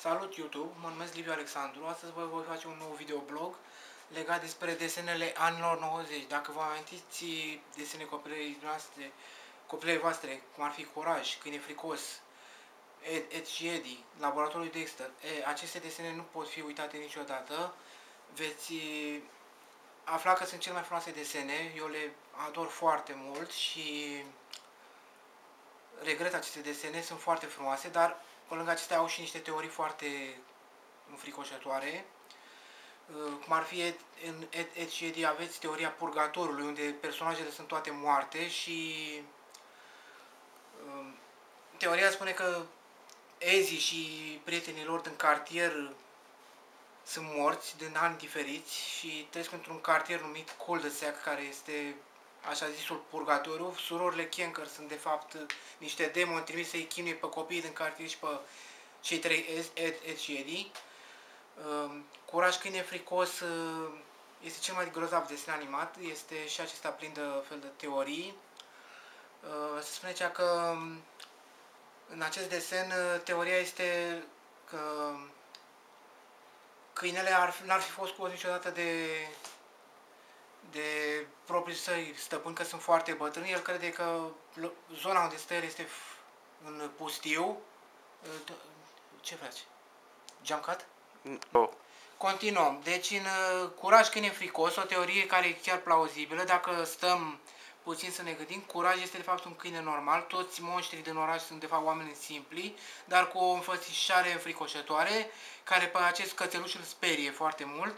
Salut YouTube, mă numesc Liviu Alexandru, astăzi vă voi face un nou videoblog legat despre desenele anilor 90. Dacă vă amintiți desene copilării noastre, copilării voastre, cum ar fi Curaj, Câine Fricos, Ed, Ed și Eddie, Laboratorul Dexter, e, aceste desene nu pot fi uitate niciodată. Veți afla că sunt cele mai frumoase desene, eu le ador foarte mult și regret aceste desene, sunt foarte frumoase, dar pe lângă acestea au și niște teorii foarte înfricoșătoare. Uh, cum ar fi în Ed, și Eddie aveți teoria purgatorului, unde personajele sunt toate moarte și um, teoria spune că Ezi și prietenii lor din cartier sunt morți din ani diferiți și trăiesc într-un cartier numit Cul-de-Sac, care este așa zisul purgatoriu. Surorile Kenker sunt de fapt niște demoni trimis să-i chinuie pe copiii din cartier și pe cei trei Ed, Ed și Eddie. Um, Curaj câine fricos uh, este cel mai grozav desen animat, este și acesta plin de fel de teorii. Uh, se spune cea că um, în acest desen uh, teoria este că câinele ar, n-ar fi fost scos niciodată de de proprii săi stăpâni că sunt foarte bătrâni, el crede că zona unde stă el este în pustiu. Ce faci? Jump cut? Oh. Continuăm. Deci în uh, Curaj când e fricos, o teorie care e chiar plauzibilă, dacă stăm puțin să ne gândim, Curaj este de fapt un câine normal, toți monștrii din oraș sunt de fapt oameni simpli, dar cu o înfățișare înfricoșătoare, care pe acest cățeluș îl sperie foarte mult.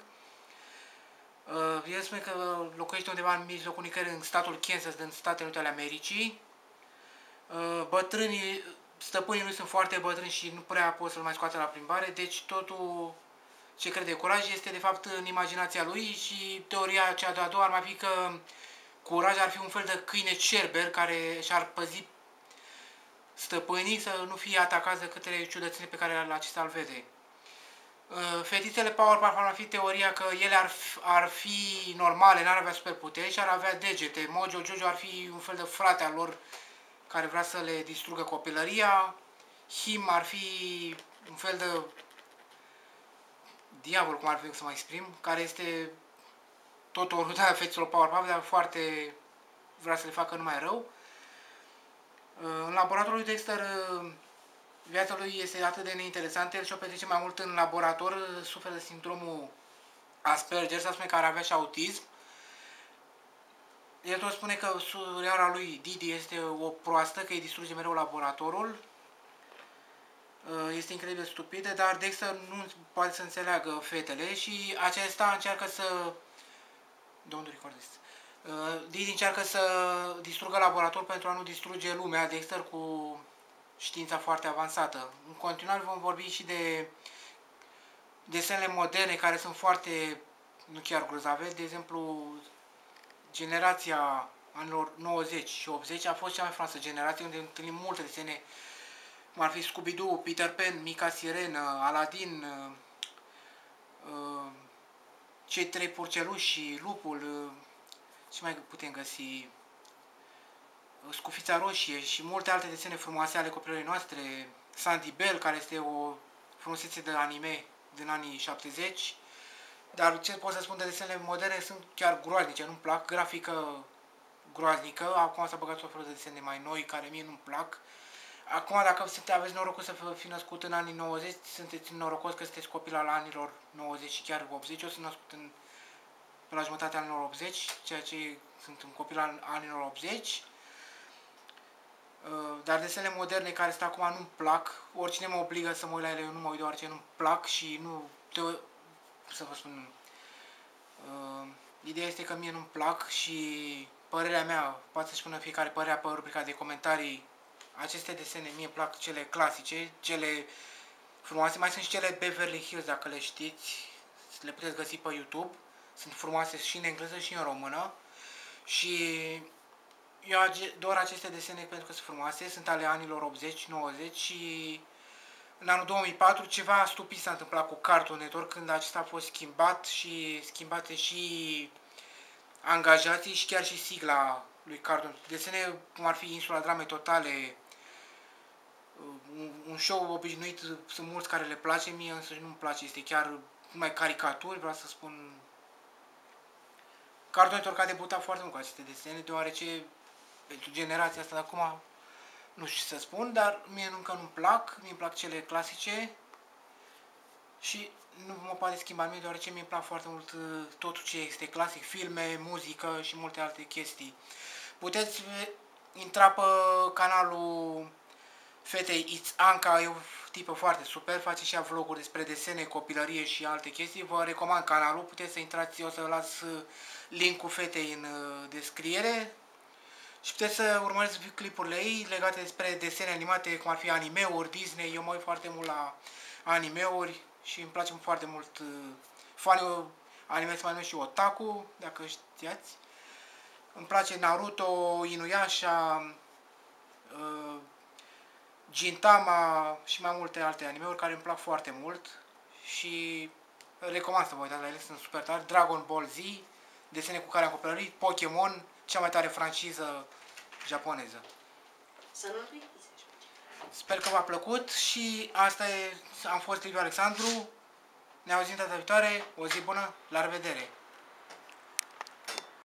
Uh, el spune că locuiește undeva în mijlocul nicăieri în statul Kansas din Statele Unite ale Americii. Uh, bătrânii, stăpânii lui sunt foarte bătrâni și nu prea pot să-l mai scoată la plimbare, deci totul ce crede curaj este de fapt în imaginația lui și teoria cea de-a doua ar mai fi că curaj ar fi un fel de câine cerber care și-ar păzi stăpânii să nu fie atacați de către ciudățenii pe care acesta îl vede. Uh, fetițele Powerpuff ar fi teoria că ele ar, ar fi normale, n-ar avea superputeri și ar avea degete. Mojo Jojo ar fi un fel de frate al lor care vrea să le distrugă copilăria. Him ar fi un fel de diavol, cum ar fi să mă exprim, care este tot o rudă a feților Powerpuff, dar foarte vrea să le facă numai rău. Uh, în laboratorul lui Dexter uh, viața lui este atât de neinteresantă, el și-o petrece mai mult în laborator, suferă de sindromul Asperger, să spune că ar avea și autism. El tot spune că surioara lui Didi este o proastă, că îi distruge mereu laboratorul. Uh, este incredibil stupidă, dar Dexter nu poate să înțeleagă fetele și acesta încearcă să... Don't record this. Uh, Didi încearcă să distrugă laboratorul pentru a nu distruge lumea. Dexter cu știința foarte avansată. În continuare vom vorbi și de desenele moderne care sunt foarte, nu chiar grozave, de exemplu, generația anilor 90 și 80 a fost cea mai frumoasă generație unde întâlnim multe desene, cum ar fi Scooby-Doo, Peter Pan, Mica Sirenă, Aladdin, uh, cei trei purceluși, lupul, uh, ce mai putem găsi, Scufița Roșie și multe alte desene frumoase ale copilării noastre, Sandy Bell, care este o frumusețe de anime din anii 70, dar ce pot să spun de desenele moderne sunt chiar groaznice, nu-mi plac, grafică groaznică, acum s-a băgat o felul de desene mai noi care mie nu-mi plac. Acum, dacă sunteți, aveți norocul să fi născut în anii 90, sunteți norocos că sunteți copil al anilor 90 și chiar 80. Eu sunt născut în, la jumătatea anilor 80, ceea ce sunt un copil al anilor 80. Uh, dar desenele moderne care sunt acum nu-mi plac. Oricine mă obligă să mă uit la ele, eu nu mă uit deoarece nu-mi plac și nu... Te, să vă spun... Uh, ideea este că mie nu-mi plac și părerea mea, poate să spună fiecare părerea pe rubrica de comentarii, aceste desene mie plac cele clasice, cele frumoase, mai sunt și cele Beverly Hills, dacă le știți, le puteți găsi pe YouTube, sunt frumoase și în engleză și în română. Și eu doar aceste desene pentru că sunt frumoase, sunt ale anilor 80-90 și în anul 2004 ceva stupid s-a întâmplat cu Cartoon Network când acesta a fost schimbat și schimbate și angajații și chiar și sigla lui Cartoon. Desene cum ar fi Insula Drame Totale, un, un show obișnuit, sunt mulți care le place, mie însă nu-mi place, este chiar mai caricaturi, vreau să spun. Cartoon Network a debutat foarte mult cu aceste desene, deoarece pentru generația asta de acum, nu știu ce să spun, dar mie încă nu-mi plac, mi-mi plac cele clasice și nu mă poate schimba nimic, deoarece mi-mi plac foarte mult uh, totul ce este clasic, filme, muzică și multe alte chestii. Puteți uh, intra pe canalul fetei It's Anca, e o tipă foarte super, face și ea vloguri despre desene, copilărie și alte chestii. Vă recomand canalul, puteți să intrați, o să las uh, linkul fetei în descriere. Și puteți să urmăriți clipurile ei legate despre desene animate, cum ar fi animeuri, Disney. Eu mă uit foarte mult la animeuri, și îmi place foarte mult uh, fanii anime se mai numește și Otaku, dacă știați. Îmi place Naruto, Inuyasha, uh, Gintama și mai multe alte animeuri care îmi plac foarte mult și recomand să vă uitați la ele, sunt super tare. Dragon Ball Z, desene cu care am copilărit, Pokémon, cea mai tare franciză japoneză. Să nu Sper că v-a plăcut și asta e, am fost Liviu Alexandru. Ne auzim data viitoare, o zi bună, la revedere!